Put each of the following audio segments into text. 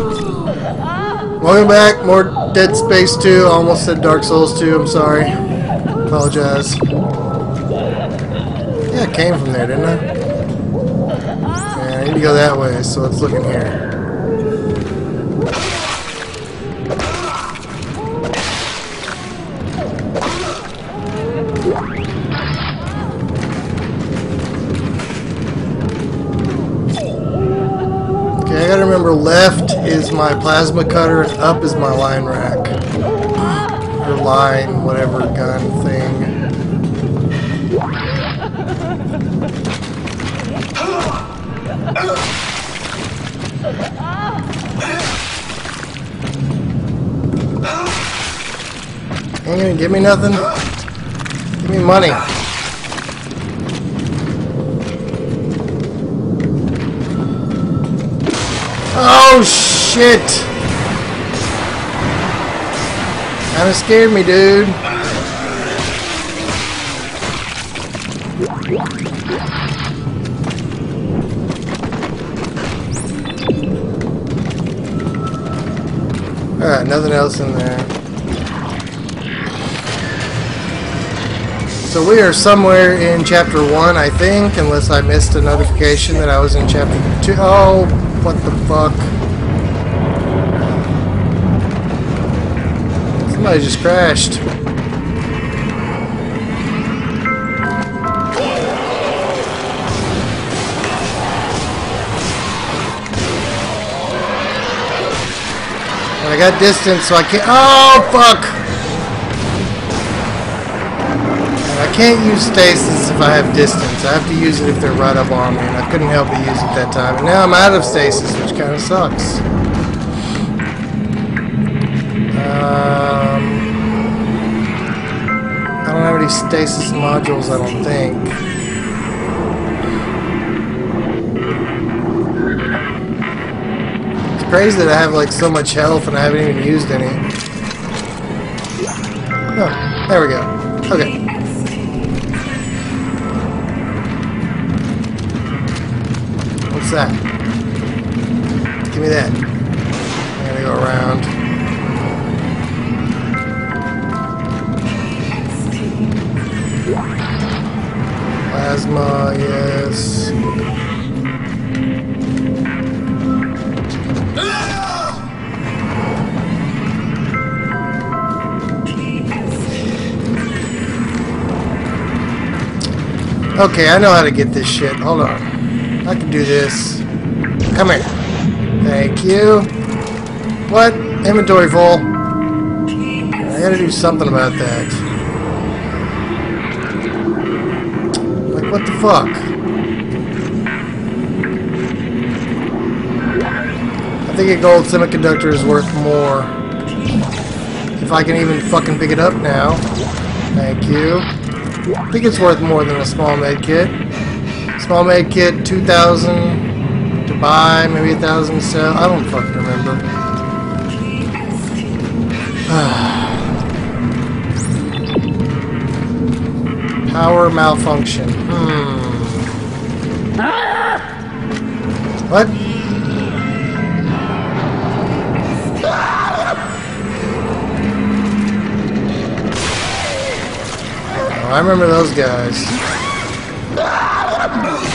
Welcome back. More Dead Space 2. Almost said Dark Souls 2. I'm sorry. Apologize. Yeah, it came from there, didn't I? Yeah, I need to go that way, so let's look in here. Okay, I gotta remember left is my plasma cutter and up is my line rack. Or line, whatever gun thing. Ain't gonna give me nothing? Give me money. Oh shit! Kinda scared me, dude. Alright, nothing else in there. So we are somewhere in chapter 1, I think, unless I missed a notification that I was in chapter 2. Oh, what the fuck? Somebody just crashed. I got distance, so I can't. Oh, fuck! I can't use stasis I have distance. I have to use it if they're right up on me, and I couldn't help but use it that time. And now I'm out of stasis, which kind of sucks. Um, I don't have any stasis modules, I don't think. It's crazy that I have like so much health and I haven't even used any. Oh, there we go. Okay. What's that? Give me that. I'm gonna go around. Plasma, yes. Okay, I know how to get this shit. Hold on. I can do this. Come here. Thank you. What? Inventory full. I gotta do something about that. Like, what the fuck? I think a gold semiconductor is worth more. If I can even fucking pick it up now. Thank you. I think it's worth more than a small med kit. Small med kit, 2,000 to buy, maybe a 1,000 to sell. I don't fucking remember. Power malfunction. Hmm. What? Oh, I remember those guys. Heal.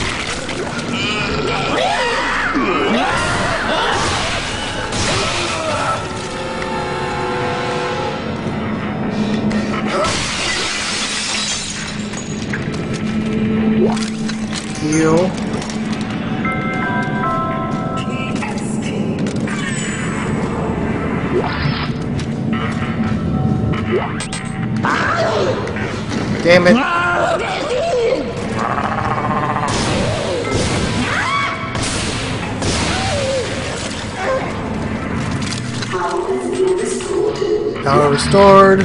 Restored.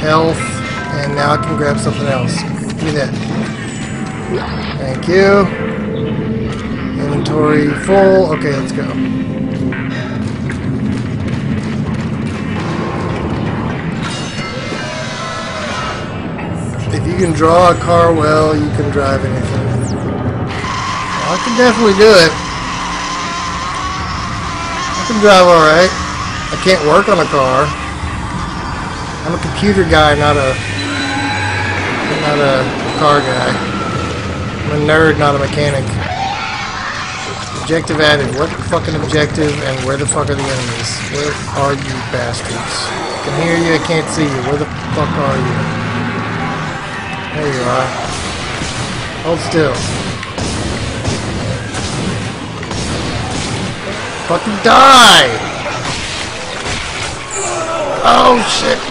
Health. And now I can grab something else. Give me that. Thank you. Inventory full. Okay, let's go. If you can draw a car well, you can drive anything. I can definitely do it. Can drive alright. I can't work on a car. I'm a computer guy, not a not a car guy. I'm a nerd, not a mechanic. Objective added. What the fucking objective and where the fuck are the enemies? Where are you bastards? I can hear you, I can't see you. Where the fuck are you? There you are. Hold still. Fucking die! Oh shit!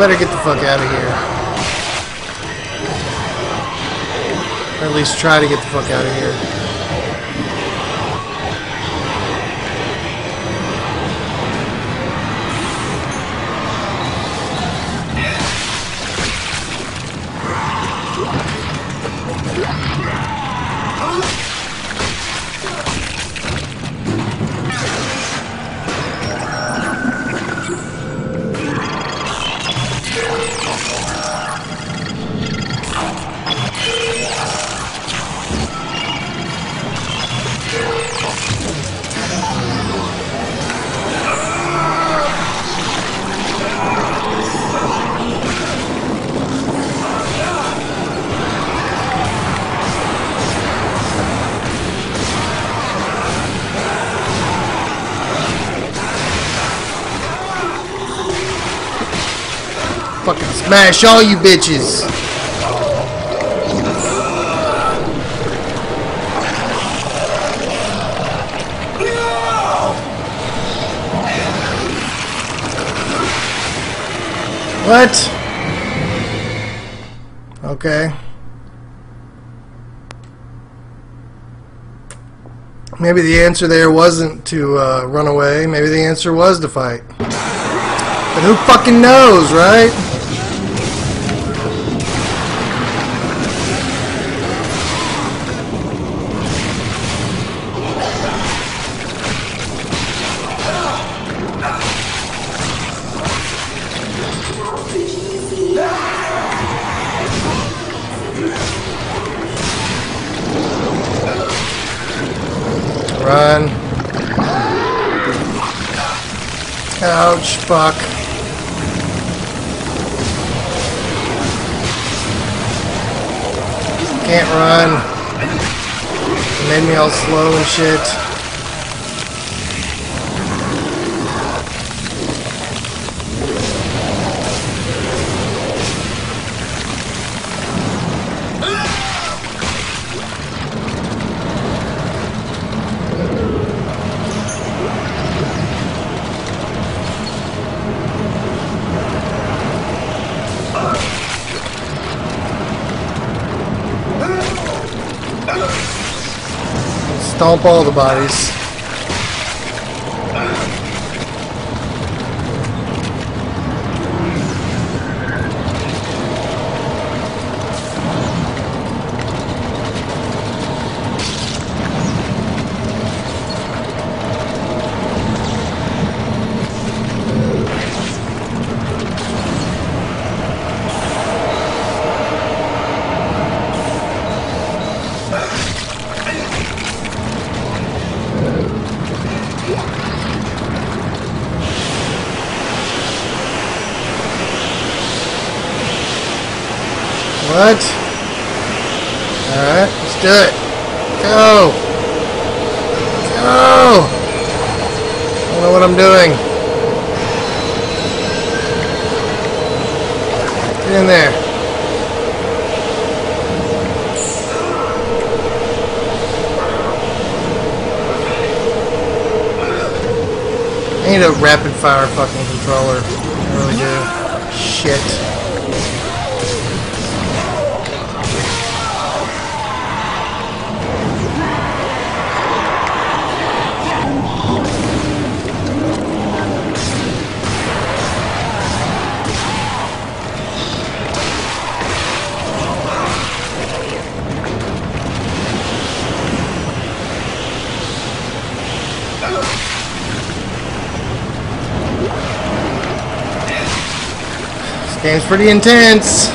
Better get the fuck out of here. Or at least try to get the fuck out of here. Fucking smash all you bitches! What? Okay. Maybe the answer there wasn't to uh, run away. Maybe the answer was to fight. But who fucking knows, right? Can't run. It made me all slow and shit. Stomp all the bodies. What? Alright, let's do it. Go! Go! I don't know what I'm doing. Get in there. I need a rapid fire fucking controller. I really do. Shit. Game's pretty intense.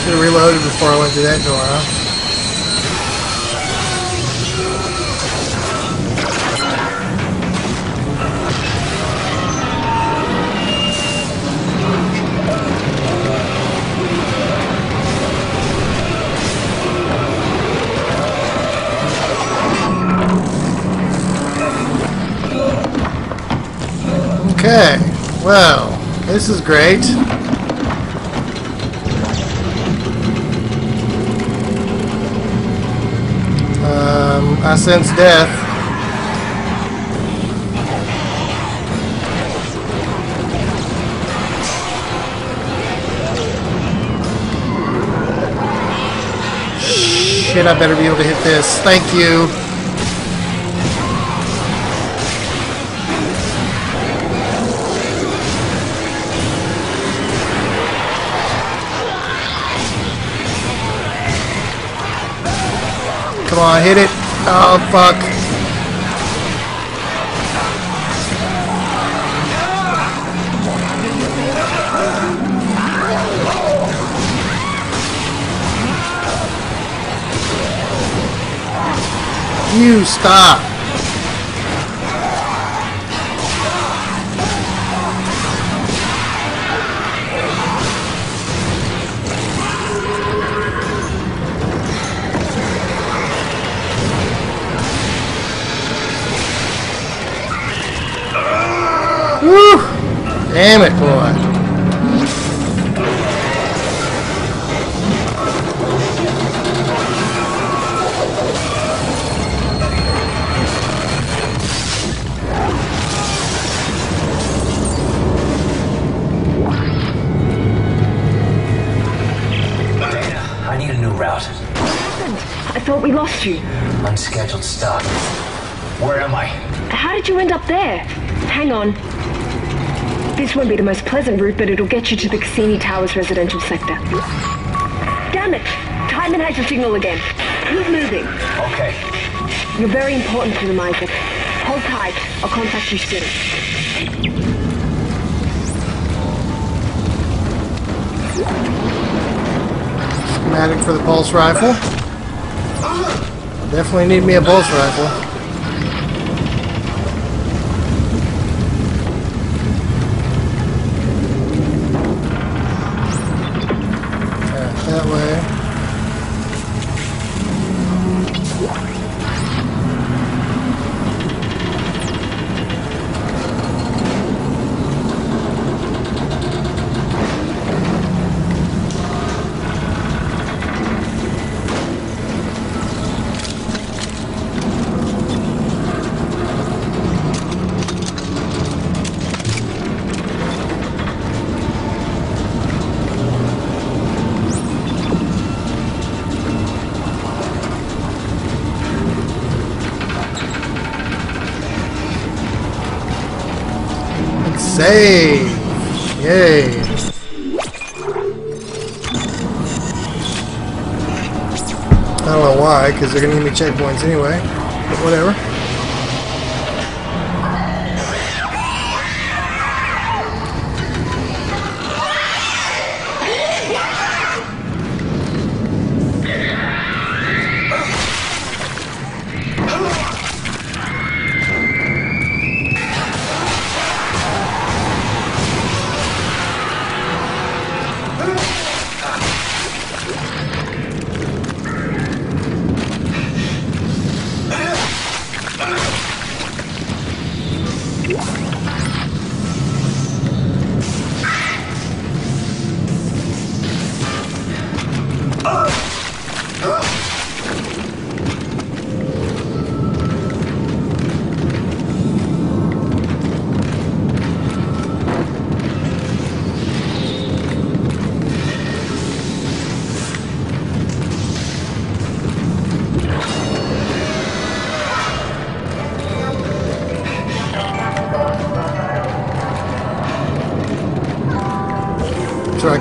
Should have reloaded before I went through that door, huh? Well, this is great. Um, I sense death. Shit, I better be able to hit this. Thank you. Come on, hit it. Oh, fuck. You stop. Damn it, boy. Won't be the most pleasant route, but it'll get you to the Cassini Towers residential sector. Damn it! Tiedemann has your signal again. Keep moving. Okay. You're very important to the Isaac. Hold tight. I'll contact you soon. Schematic for the pulse rifle. Definitely need me a pulse rifle. Save! Yay! I don't know why, because they're gonna give me checkpoints anyway. But whatever.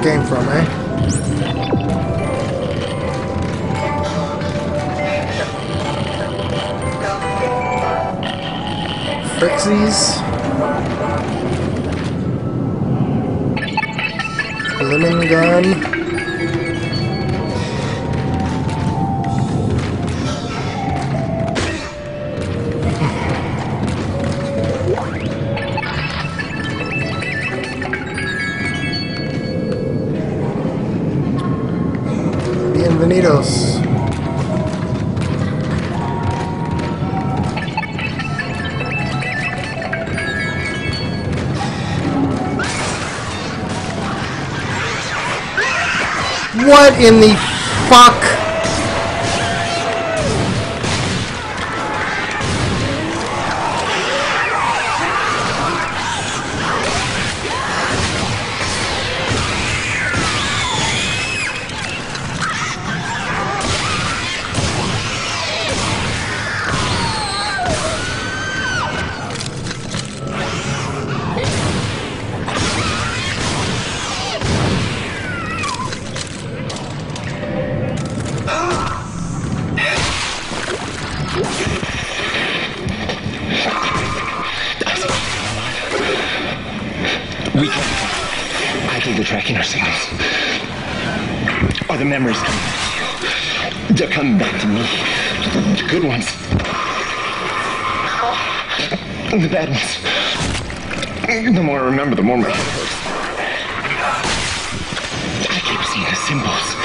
that came from, eh? Frixies. Lemon gun. What in the fuck? They're coming back to me. The good ones. And the bad ones. The more I remember, the more my head hurts. I keep seeing the symbols.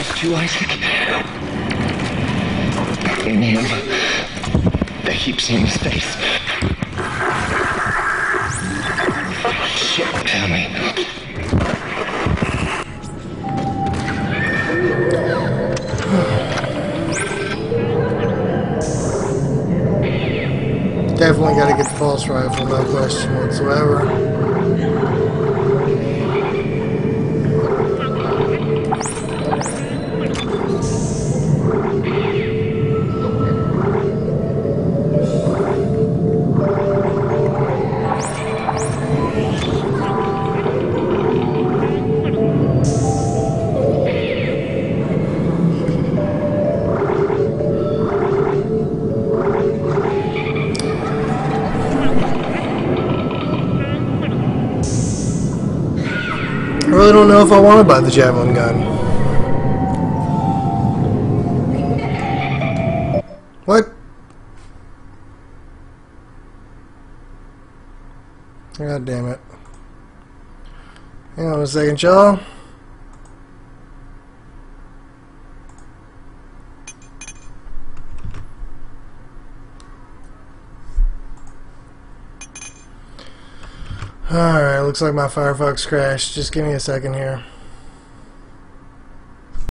It's too, Isaac. In him. They keep seeing his face. Shit. Definitely gotta get the pulse rifle, no question whatsoever. I really don't know if I want to buy the javelin gun. What? God damn it. Hang on a second, y'all. Alright, looks like my Firefox crashed. Just give me a second here.